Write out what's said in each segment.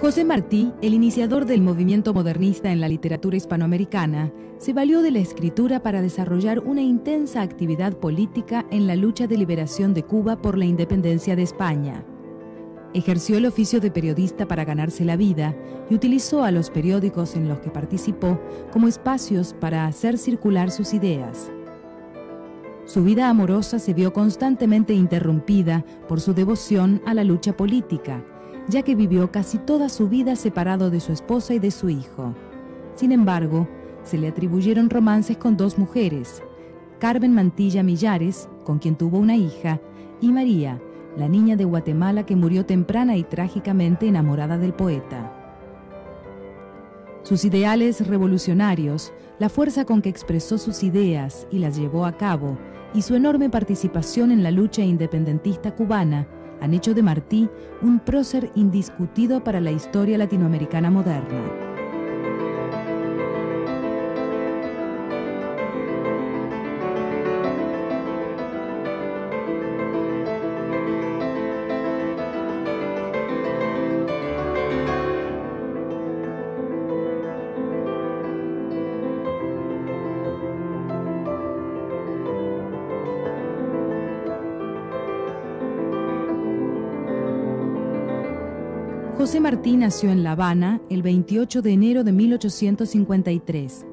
José Martí, el iniciador del movimiento modernista en la literatura hispanoamericana, se valió de la escritura para desarrollar una intensa actividad política en la lucha de liberación de Cuba por la independencia de España. Ejerció el oficio de periodista para ganarse la vida y utilizó a los periódicos en los que participó como espacios para hacer circular sus ideas. Su vida amorosa se vio constantemente interrumpida por su devoción a la lucha política, ya que vivió casi toda su vida separado de su esposa y de su hijo. Sin embargo, se le atribuyeron romances con dos mujeres, Carmen Mantilla Millares, con quien tuvo una hija, y María, la niña de Guatemala que murió temprana y trágicamente enamorada del poeta. Sus ideales revolucionarios, la fuerza con que expresó sus ideas y las llevó a cabo, y su enorme participación en la lucha independentista cubana han hecho de Martí un prócer indiscutido para la historia latinoamericana moderna. José Martí nació en La Habana el 28 de enero de 1853.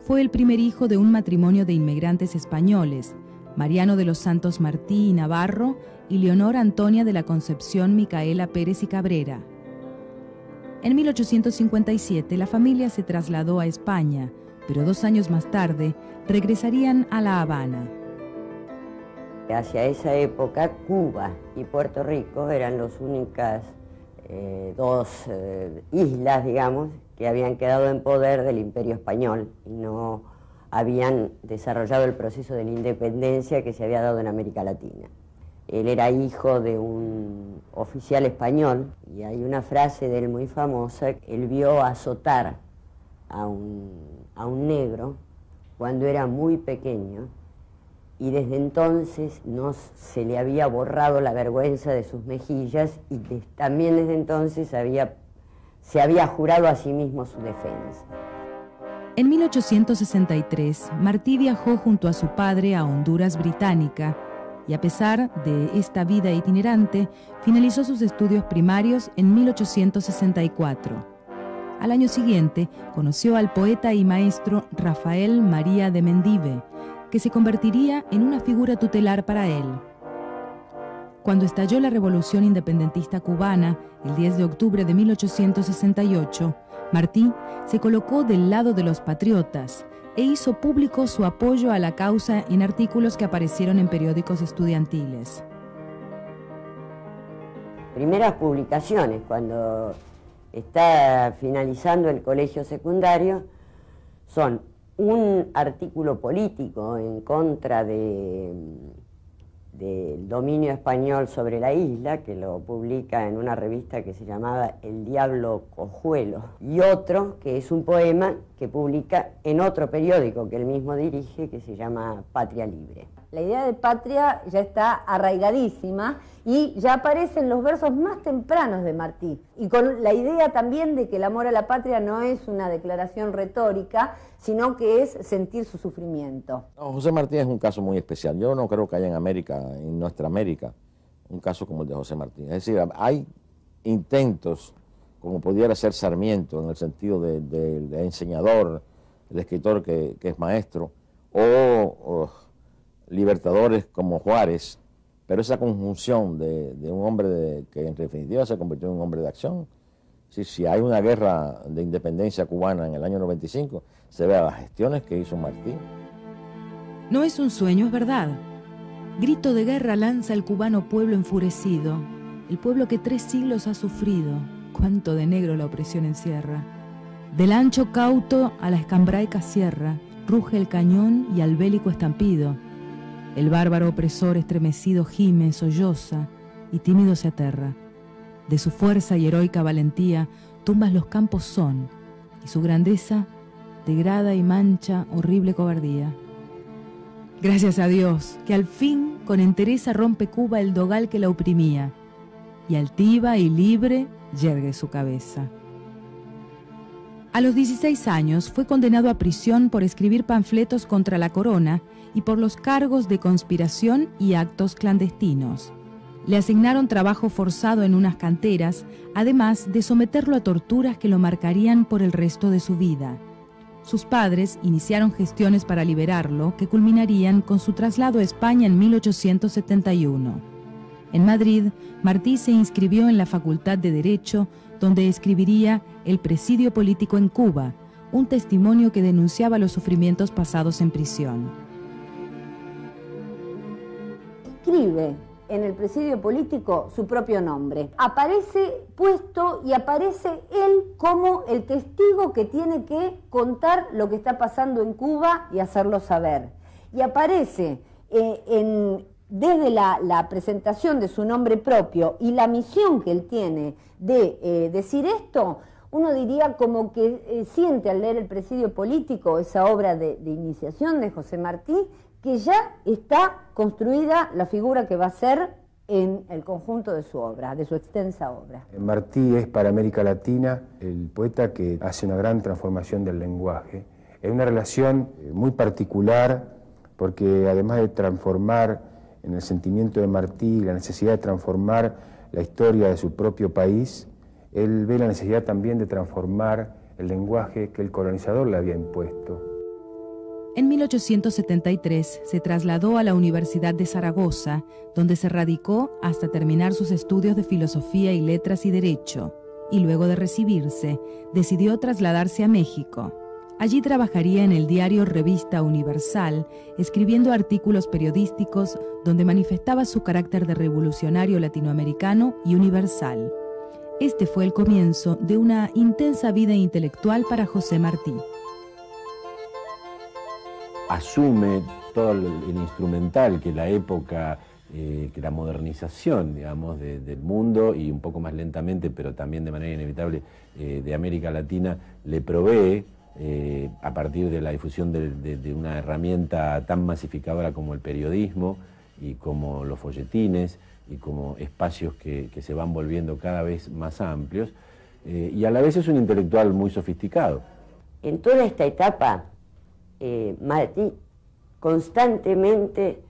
Fue el primer hijo de un matrimonio de inmigrantes españoles, Mariano de los Santos Martí y Navarro y Leonor Antonia de la Concepción Micaela Pérez y Cabrera. En 1857 la familia se trasladó a España, pero dos años más tarde regresarían a La Habana. Hacia esa época Cuba y Puerto Rico eran las únicas eh, dos eh, islas, digamos, que habían quedado en poder del imperio español y no habían desarrollado el proceso de la independencia que se había dado en América Latina. Él era hijo de un oficial español y hay una frase de él muy famosa, él vio azotar a un, a un negro cuando era muy pequeño y desde entonces no se le había borrado la vergüenza de sus mejillas y también desde entonces había, se había jurado a sí mismo su defensa. En 1863, Martí viajó junto a su padre a Honduras Británica y a pesar de esta vida itinerante, finalizó sus estudios primarios en 1864. Al año siguiente, conoció al poeta y maestro Rafael María de Mendive, que se convertiría en una figura tutelar para él. Cuando estalló la revolución independentista cubana, el 10 de octubre de 1868, Martí se colocó del lado de los patriotas e hizo público su apoyo a la causa en artículos que aparecieron en periódicos estudiantiles. Primeras publicaciones, cuando está finalizando el colegio secundario, son un artículo político en contra del dominio español sobre la isla, que lo publica en una revista que se llamaba El Diablo Cojuelo, y otro que es un poema que publica en otro periódico que él mismo dirige, que se llama Patria Libre. La idea de patria ya está arraigadísima y ya aparecen los versos más tempranos de Martí. Y con la idea también de que el amor a la patria no es una declaración retórica, sino que es sentir su sufrimiento. José Martí es un caso muy especial. Yo no creo que haya en América, en nuestra América, un caso como el de José Martí. Es decir, hay intentos, como pudiera ser Sarmiento, en el sentido de, enseñador, el escritor que, es maestro, o libertadores como Juárez, pero esa conjunción de, un hombre que en definitiva se convirtió en un hombre de acción. Si, hay una guerra de independencia cubana en el año 95, se ve a las gestiones que hizo Martín. No es un sueño, es verdad. Grito de guerra lanza el cubano pueblo enfurecido, el pueblo que tres siglos ha sufrido, cuánto de negro la opresión encierra. Del ancho cauto a la escambraica sierra, ruge el cañón y al bélico estampido el bárbaro opresor estremecido gime, solloza y tímido se aterra. De su fuerza y heroica valentía tumbas los campos son, y su grandeza degrada y mancha horrible cobardía. Gracias a Dios, que al fin con entereza rompe Cuba el dogal que la oprimía, y altiva y libre yergue su cabeza. A los 16 años fue condenado a prisión por escribir panfletos contra la corona y por los cargos de conspiración y actos clandestinos. Le asignaron trabajo forzado en unas canteras, además de someterlo a torturas que lo marcarían por el resto de su vida. Sus padres iniciaron gestiones para liberarlo que culminarían con su traslado a España en 1871. En Madrid, Martí se inscribió en la Facultad de Derecho, donde escribiría El presidio político en Cuba, un testimonio que denunciaba los sufrimientos pasados en prisión. Escribe en el presidio político su propio nombre. Aparece puesto y aparece él como el testigo que tiene que contar lo que está pasando en Cuba y hacerlo saber. Y aparece eh, desde la, presentación de su nombre propio y la misión que él tiene de eh, decir esto, uno diría como que eh, siente al leer el presidio político, esa obra de, de iniciación de José Martí, que ya está construida la figura que va a ser en el conjunto de su obra, de su extensa obra. Martí es para América Latina el poeta que hace una gran transformación del lenguaje. Es una relación eh, muy particular porque además de transformar en el sentimiento de Martí la necesidad de transformar la historia de su propio país, él ve la necesidad también de transformar el lenguaje que el colonizador le había impuesto. En 1873 se trasladó a la Universidad de Zaragoza, donde se radicó hasta terminar sus estudios de filosofía y letras y derecho, y luego de recibirse, decidió trasladarse a México. Allí trabajaría en el diario Revista Universal, escribiendo artículos periodísticos donde manifestaba su carácter de revolucionario latinoamericano y universal. Este fue el comienzo de una intensa vida intelectual para José Martí asume todo el, instrumental que la época, eh, que la modernización, digamos, del mundo y un poco más lentamente, pero también de manera inevitable, eh, de América Latina, le provee eh, a partir de la difusión de, una herramienta tan masificadora como el periodismo y como los folletines y como espacios que, se van volviendo cada vez más amplios, y a la vez es un intelectual muy sofisticado. En toda esta etapa eh, Martí constantemente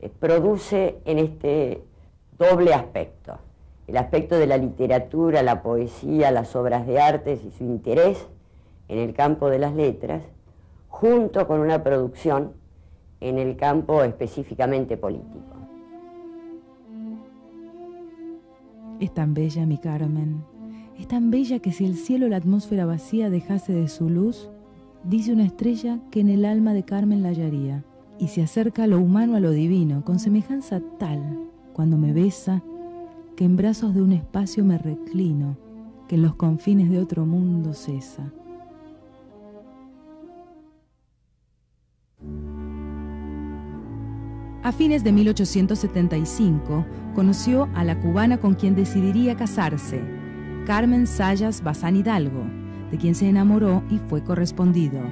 eh, produce en este doble aspecto, el aspecto de la literatura, la poesía, las obras de artes y su interés en el campo de las letras, junto con una producción en el campo específicamente político. Es tan bella mi Carmen, es tan bella que si el cielo la atmósfera vacía dejase de su luz, dice una estrella que en el alma de Carmen la hallaría, y se acerca lo humano a lo divino, con semejanza tal, cuando me besa, que en brazos de un espacio me reclino, que en los confines de otro mundo cesa. A fines de 1875 conoció a la cubana con quien decidiría casarse, Carmen Sayas Bazán Hidalgo, de quien se enamoró y fue correspondido.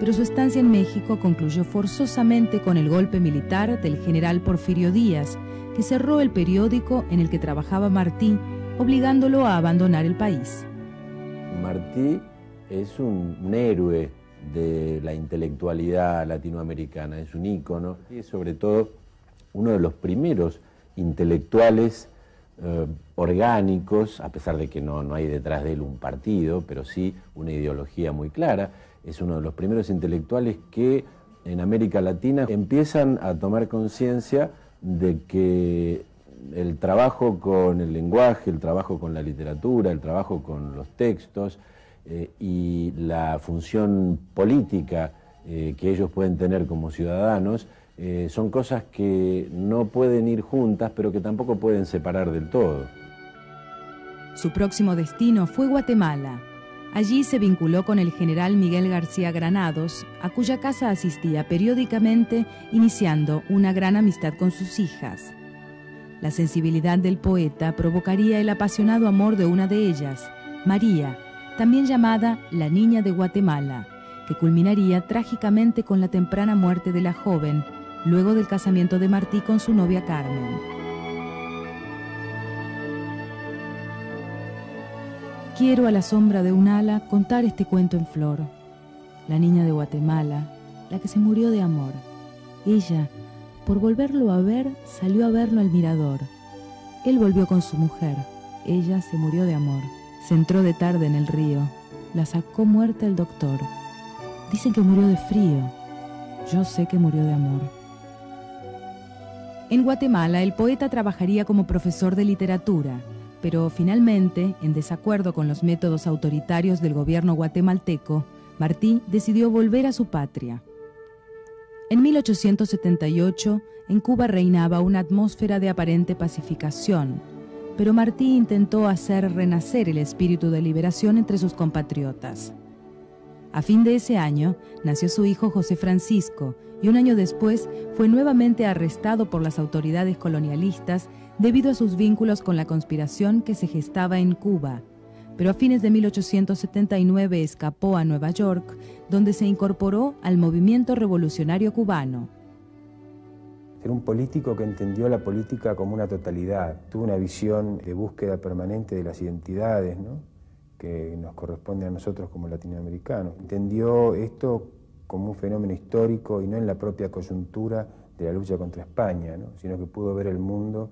Pero su estancia en México concluyó forzosamente con el golpe militar del general Porfirio Díaz, que cerró el periódico en el que trabajaba Martí, obligándolo a abandonar el país. Martí es un, héroe de la intelectualidad latinoamericana, es un ícono y es sobre todo uno de los primeros intelectuales eh, orgánicos, a pesar de que no, no hay detrás de él un partido, pero sí una ideología muy clara. Es uno de los primeros intelectuales que en América Latina empiezan a tomar conciencia de que el trabajo con el lenguaje, el trabajo con la literatura, el trabajo con los textos eh, y la función política eh, que ellos pueden tener como ciudadanos eh, son cosas que no pueden ir juntas, pero que tampoco pueden separar del todo. Su próximo destino fue Guatemala. Allí se vinculó con el general Miguel García Granados, a cuya casa asistía periódicamente, iniciando una gran amistad con sus hijas. La sensibilidad del poeta provocaría el apasionado amor de una de ellas, María, también llamada la Niña de Guatemala, que culminaría trágicamente con la temprana muerte de la joven, luego del casamiento de Martí con su novia Carmen. quiero a la sombra de un ala contar este cuento en flor. La niña de Guatemala, la que se murió de amor. Ella, por volverlo a ver, salió a verlo al mirador. Él volvió con su mujer. Ella se murió de amor. Se entró de tarde en el río. La sacó muerta el doctor. Dicen que murió de frío. Yo sé que murió de amor. En Guatemala, el poeta trabajaría como profesor de literatura, pero finalmente, en desacuerdo con los métodos autoritarios del gobierno guatemalteco, Martí decidió volver a su patria. En 1878, en Cuba reinaba una atmósfera de aparente pacificación, pero Martí intentó hacer renacer el espíritu de liberación entre sus compatriotas. A fin de ese año nació su hijo José Francisco y un año después fue nuevamente arrestado por las autoridades colonialistas debido a sus vínculos con la conspiración que se gestaba en Cuba. Pero a fines de 1879 escapó a Nueva York, donde se incorporó al movimiento revolucionario cubano. Era un político que entendió la política como una totalidad, tuvo una visión de búsqueda permanente de las identidades, ¿no? que nos corresponde a nosotros como latinoamericanos. Entendió esto como un fenómeno histórico y no en la propia coyuntura de la lucha contra España, sino que pudo ver el mundo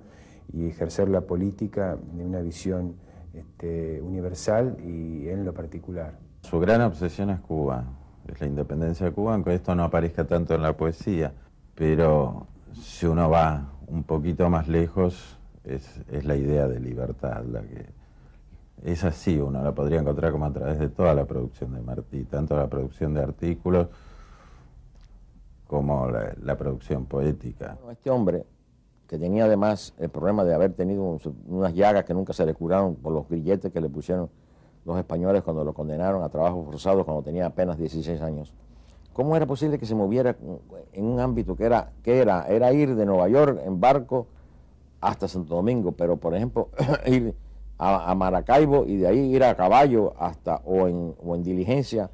y ejercer la política en una visión este, universal y en lo particular. Su gran obsesión es Cuba, es la independencia de Cuba, aunque esto no aparezca tanto en la poesía, pero si uno va un poquito más lejos, es, es la idea de libertad la que es así, uno la podría encontrar como a través de toda la producción de Martí, tanto la producción de artículos como la, producción poética. Este hombre, que tenía además el problema de haber tenido unas llagas que nunca se le curaron por los grilletes que le pusieron los españoles cuando lo condenaron a trabajos forzados cuando tenía apenas 16 años. ¿Cómo era posible que se moviera en un ámbito que era, que era, era ir de Nueva York en barco hasta Santo Domingo, pero por ejemplo ir a, Maracaibo y de ahí ir a caballo hasta o en, o en diligencia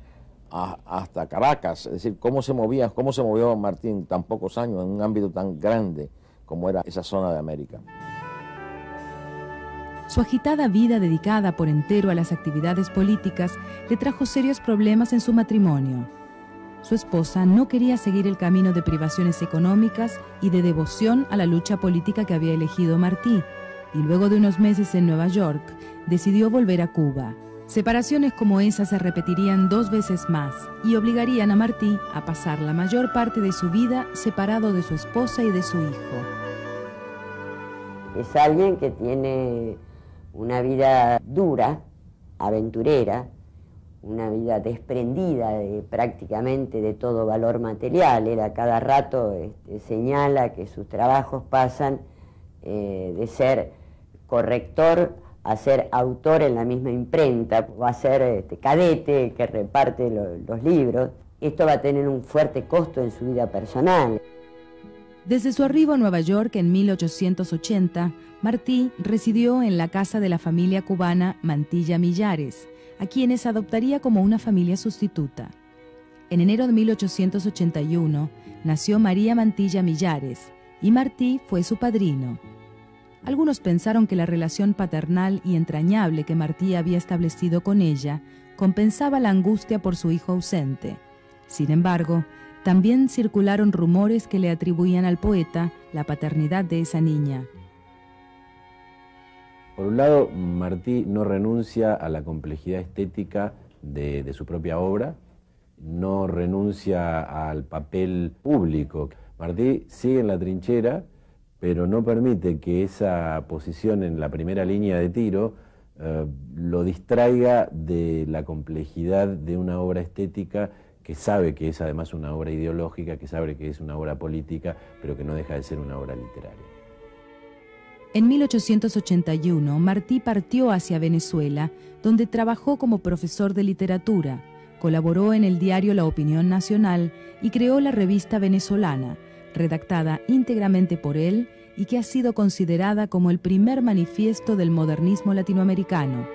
hasta Caracas. Es decir, cómo se movía, cómo se movió Martín tan pocos años en un ámbito tan grande como era esa zona de América. Su agitada vida dedicada por entero a las actividades políticas le trajo serios problemas en su matrimonio. Su esposa no quería seguir el camino de privaciones económicas y de devoción a la lucha política que había elegido Martí, y luego de unos meses en Nueva York, decidió volver a Cuba. Separaciones como esas se repetirían dos veces más y obligarían a Martí a pasar la mayor parte de su vida separado de su esposa y de su hijo. Es alguien que tiene una vida dura, aventurera, una vida desprendida de, prácticamente de todo valor material. Él a cada rato este, señala que sus trabajos pasan eh, de ser corrector a ser autor en la misma imprenta, va a ser este, cadete que reparte los libros. Esto va a tener un fuerte costo en su vida personal. Desde su arribo a Nueva York en 1880, Martí residió en la casa de la familia cubana Mantilla Millares, a quienes adoptaría como una familia sustituta. En enero de 1881 nació María Mantilla Millares y Martí fue su padrino. Algunos pensaron que la relación paternal y entrañable que Martí había establecido con ella compensaba la angustia por su hijo ausente. Sin embargo, también circularon rumores que le atribuían al poeta la paternidad de esa niña. Por un lado, Martí no renuncia a la complejidad estética de, su propia obra, no renuncia al papel público. Martí sigue en la trinchera, pero no permite que esa posición en la primera línea de tiro eh, lo distraiga de la complejidad de una obra estética que sabe que es además una obra ideológica, que sabe que es una obra política, pero que no deja de ser una obra literaria. En 1881, Martí partió hacia Venezuela, donde trabajó como profesor de literatura, colaboró en el diario La Opinión Nacional y creó la revista venezolana, redactada íntegramente por él y que ha sido considerada como el primer manifiesto del modernismo latinoamericano.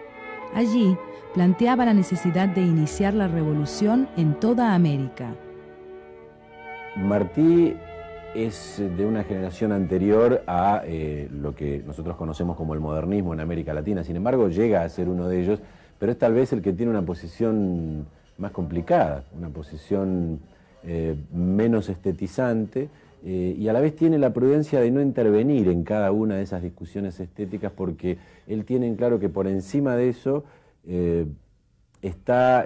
Allí planteaba la necesidad de iniciar la revolución en toda América. Martí es de una generación anterior a eh, lo que nosotros conocemos como el modernismo en América Latina, sin embargo llega a ser uno de ellos pero es tal vez el que tiene una posición más complicada, una posición eh, menos estetizante eh, y a la vez tiene la prudencia de no intervenir en cada una de esas discusiones estéticas porque él tiene en claro que por encima de eso eh, está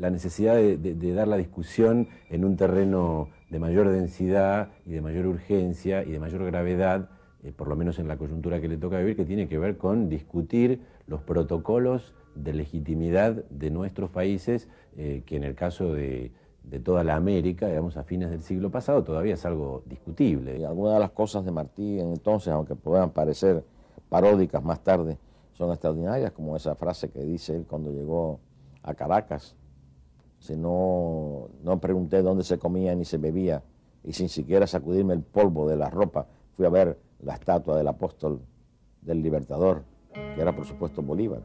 la necesidad de, dar la discusión en un terreno de mayor densidad y de mayor urgencia y de mayor gravedad, por lo menos en la coyuntura que le toca vivir, que tiene que ver con discutir los protocolos de legitimidad de nuestros países, que en el caso de, de toda la América, digamos, a fines del siglo pasado, todavía es algo discutible. Y algunas de las cosas de Martí entonces, aunque puedan parecer paródicas más tarde, son extraordinarias, como esa frase que dice él cuando llegó a Caracas. Si no, no pregunté dónde se comía ni se bebía, y sin siquiera sacudirme el polvo de la ropa, fui a ver la estatua del apóstol del libertador, que era por supuesto Bolívar.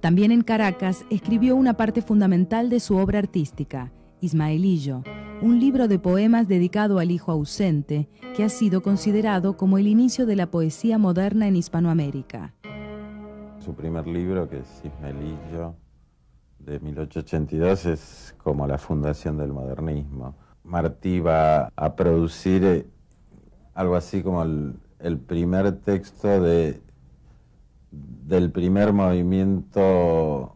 También en Caracas escribió una parte fundamental de su obra artística, Ismaelillo, un libro de poemas dedicado al hijo ausente, que ha sido considerado como el inicio de la poesía moderna en Hispanoamérica. Su primer libro, que es Ismaelillo, de 1882, es como la fundación del modernismo. Martí va a producir eh, algo así como el primer texto de del primer movimiento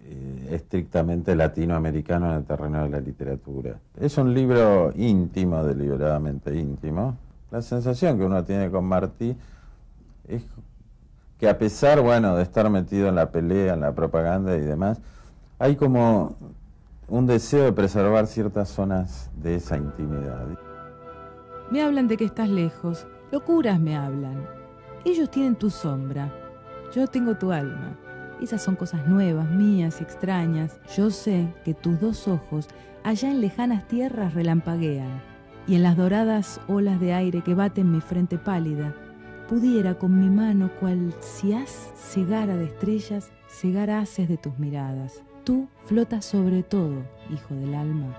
eh, estrictamente latinoamericano en el terreno de la literatura. Es un libro íntimo, deliberadamente íntimo. La sensación que uno tiene con Martí es que a pesar, bueno, de estar metido en la pelea, en la propaganda y demás, hay como un deseo de preservar ciertas zonas de esa intimidad. Me hablan de que estás lejos, locuras me hablan. Ellos tienen tu sombra, yo tengo tu alma. Esas son cosas nuevas, mías extrañas. Yo sé que tus dos ojos allá en lejanas tierras relampaguean, y en las doradas olas de aire que baten mi frente pálida, pudiera con mi mano, cual si haz cegara de estrellas, cegar haces de tus miradas. Tú flotas sobre todo, hijo del alma.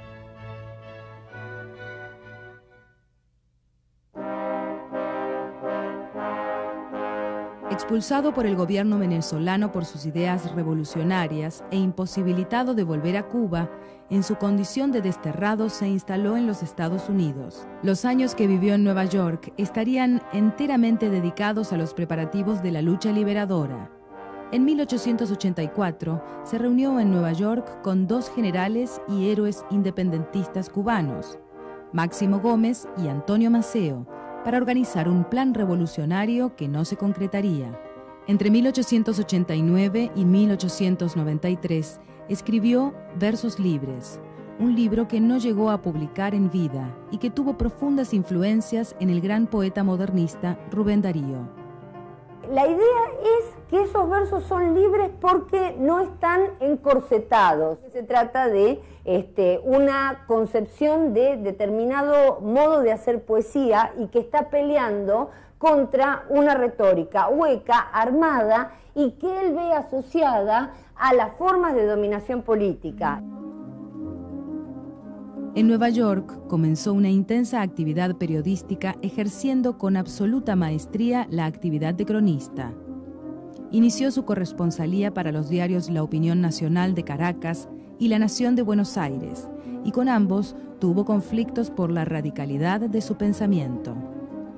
Expulsado por el gobierno venezolano por sus ideas revolucionarias e imposibilitado de volver a Cuba, en su condición de desterrado se instaló en los Estados Unidos. Los años que vivió en Nueva York estarían enteramente dedicados a los preparativos de la lucha liberadora. En 1884 se reunió en Nueva York con dos generales y héroes independentistas cubanos, Máximo Gómez y Antonio Maceo, para organizar un plan revolucionario que no se concretaría. Entre 1889 y 1893 escribió Versos Libres, un libro que no llegó a publicar en vida y que tuvo profundas influencias en el gran poeta modernista Rubén Darío. La idea es que esos versos son libres porque no están encorsetados. Se trata de este, una concepción de determinado modo de hacer poesía y que está peleando contra una retórica hueca, armada y que él ve asociada a las formas de dominación política. En Nueva York comenzó una intensa actividad periodística ejerciendo con absoluta maestría la actividad de cronista. Inició su corresponsalía para los diarios La Opinión Nacional de Caracas y La Nación de Buenos Aires, y con ambos tuvo conflictos por la radicalidad de su pensamiento.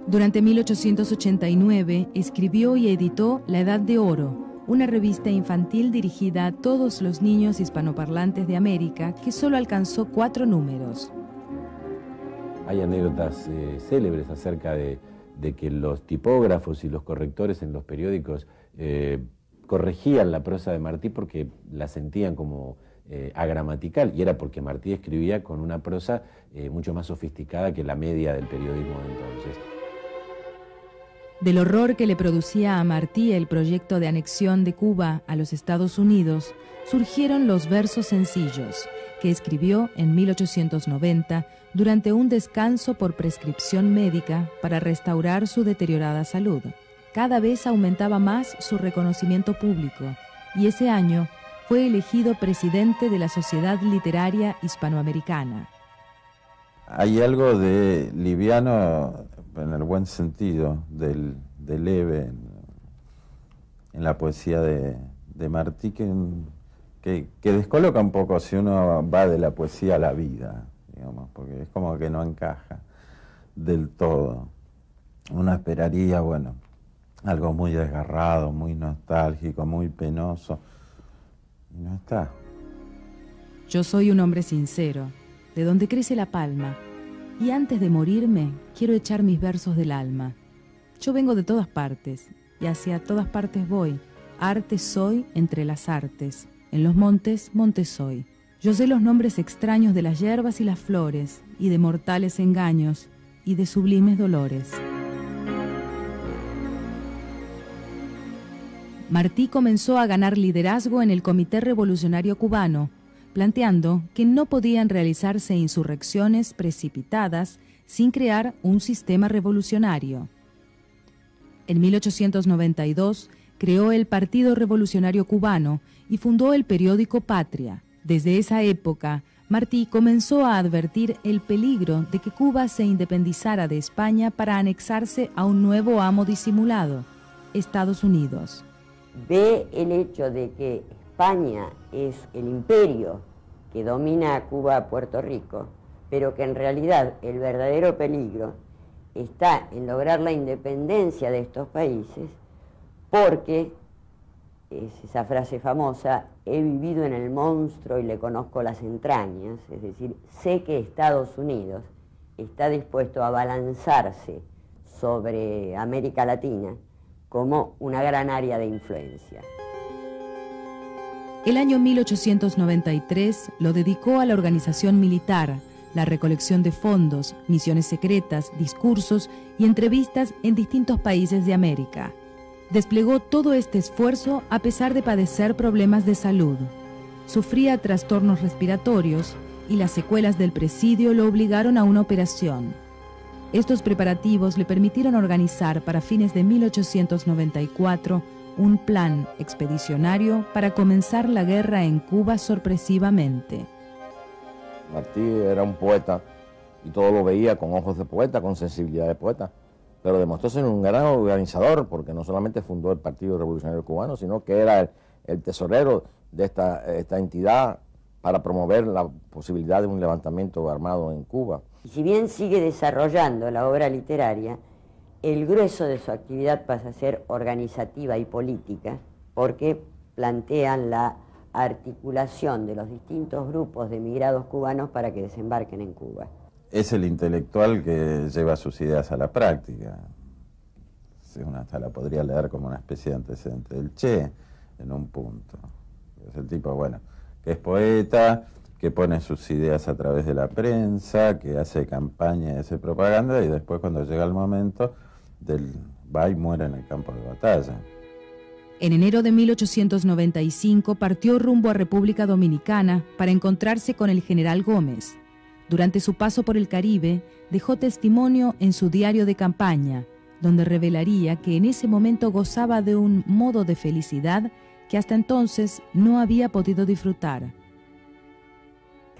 Durante 1889 escribió y editó La Edad de Oro, una revista infantil dirigida a todos los niños hispanoparlantes de América que solo alcanzó cuatro números. Hay anécdotas eh, célebres acerca de, que los tipógrafos y los correctores en los periódicos eh, corregían la prosa de Martí porque la sentían como eh, agramatical y era porque Martí escribía con una prosa mucho más sofisticada que la media del periodismo de entonces. Del horror que le producía a Martí el proyecto de anexión de Cuba a los Estados Unidos, surgieron los versos sencillos, que escribió en 1890 durante un descanso por prescripción médica para restaurar su deteriorada salud. Cada vez aumentaba más su reconocimiento público y ese año fue elegido presidente de la Sociedad Literaria Hispanoamericana. Hay algo de liviano en el buen sentido, del, de leve en, la poesía de, Martí que, que, que, descoloca un poco si uno va de la poesía a la vida, digamos, porque es como que no encaja del todo. Uno esperaría, bueno, algo muy desgarrado, muy nostálgico, muy penoso, y no está. Yo soy un hombre sincero, de donde crece la palma, y antes de morirme quiero echar mis versos del alma. Yo vengo de todas partes, y hacia todas partes voy. Arte soy entre las artes. En los montes, montes soy. Yo sé los nombres extraños de las hierbas y las flores, y de mortales engaños, y de sublimes dolores. Martí comenzó a ganar liderazgo en el Comité Revolucionario Cubano, planteando que no podían realizarse insurrecciones precipitadas sin crear un sistema revolucionario. En 1892 creó el Partido Revolucionario Cubano y fundó el periódico Patria. Desde esa época, Martí comenzó a advertir el peligro de que Cuba se independizara de España para anexarse a un nuevo amo disimulado, Estados Unidos. Ve el hecho de que España es el imperio que domina a Cuba, a Puerto Rico, pero que en realidad el verdadero peligro está en lograr la independencia de estos países porque, es esa frase famosa, he vivido en el monstruo y le conozco las entrañas, es decir, sé que Estados Unidos está dispuesto a balanzarse sobre América Latina como una gran área de influencia. El año 1893 lo dedicó a la organización militar, la recolección de fondos, misiones secretas, discursos y entrevistas en distintos países de América. Desplegó todo este esfuerzo a pesar de padecer problemas de salud. Sufría trastornos respiratorios y las secuelas del presidio lo obligaron a una operación. Estos preparativos le permitieron organizar para fines de 1894 un plan expedicionario para comenzar la guerra en Cuba sorpresivamente. Martí era un poeta y todo lo veía con ojos de poeta, con sensibilidad de poeta, pero demostró ser un gran organizador porque no solamente fundó el Partido Revolucionario Cubano, sino que era el, tesorero de esta, esta entidad para promover la posibilidad de un levantamiento armado en Cuba. Y si bien sigue desarrollando la obra literaria, el grueso de su actividad pasa a ser organizativa y política, porque plantean la articulación de los distintos grupos de emigrados cubanos para que desembarquen en Cuba. Es el intelectual que lleva sus ideas a la práctica. Una hasta la podría leer como una especie de antecedente del Che en un punto. Es el tipo, bueno, que es poeta, que pone sus ideas a través de la prensa, que hace campaña y hace propaganda y después cuando llega el momento del va y muere en el campo de batalla. En enero de 1895 partió rumbo a República Dominicana para encontrarse con el general Gómez. Durante su paso por el Caribe, dejó testimonio en su diario de campaña, donde revelaría que en ese momento gozaba de un modo de felicidad que hasta entonces no había podido disfrutar.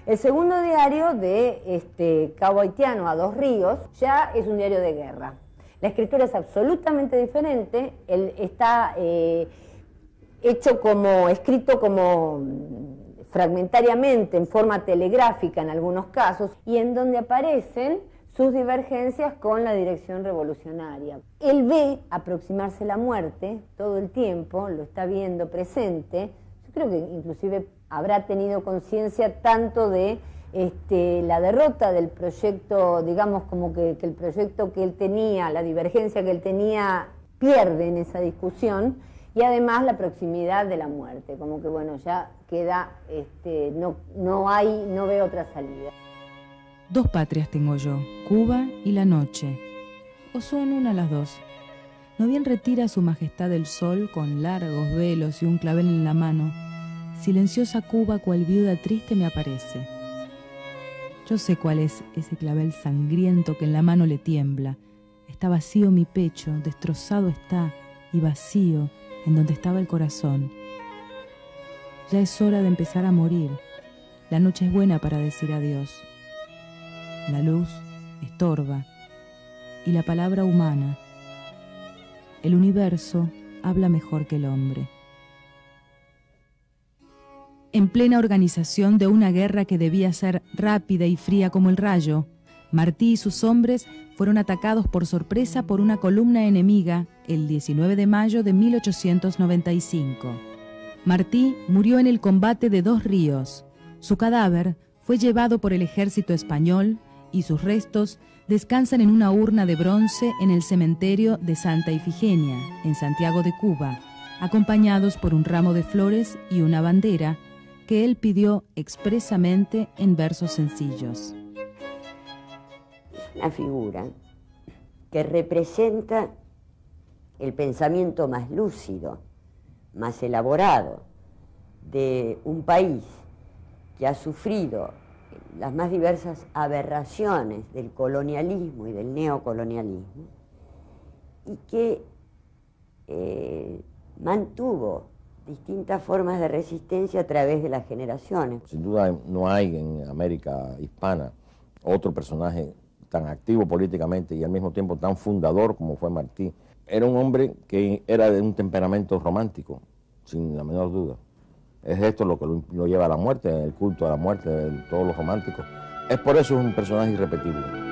El segundo diario de este, Cabo Haitiano a Dos Ríos ya es un diario de guerra. La escritura es absolutamente diferente, él está eh, hecho como, escrito como mm, fragmentariamente, en forma telegráfica en algunos casos, y en donde aparecen sus divergencias con la dirección revolucionaria. Él ve aproximarse la muerte todo el tiempo, lo está viendo presente, yo creo que inclusive habrá tenido conciencia tanto de este, la derrota del proyecto, digamos como que, el proyecto que él tenía, la divergencia que él tenía, pierde en esa discusión y además la proximidad de la muerte, como que bueno, ya queda, este, no, no hay, no veo otra salida. Dos patrias tengo yo, Cuba y la noche, o son una las dos. No bien retira su majestad el sol con largos velos y un clavel en la mano, silenciosa Cuba cual viuda triste me aparece yo sé cuál es ese clavel sangriento que en la mano le tiembla. Está vacío mi pecho, destrozado está, y vacío en donde estaba el corazón. Ya es hora de empezar a morir. La noche es buena para decir adiós. La luz estorba y la palabra humana. El universo habla mejor que el hombre. En plena organización de una guerra que debía ser rápida y fría como el rayo, Martí y sus hombres fueron atacados por sorpresa por una columna enemiga el 19 de mayo de 1895. Martí murió en el combate de dos ríos. Su cadáver fue llevado por el ejército español y sus restos descansan en una urna de bronce en el cementerio de Santa Ifigenia, en Santiago de Cuba, acompañados por un ramo de flores y una bandera que él pidió expresamente en versos sencillos. Es una figura que representa el pensamiento más lúcido, más elaborado de un país que ha sufrido las más diversas aberraciones del colonialismo y del neocolonialismo y que eh, mantuvo distintas formas de resistencia a través de las generaciones. Sin duda no hay en América hispana otro personaje tan activo políticamente y al mismo tiempo tan fundador como fue Martí. Era un hombre que era de un temperamento romántico, sin la menor duda. Es esto lo que lo, lleva a la muerte, el culto a la muerte de todos los románticos. Es por eso un personaje irrepetible.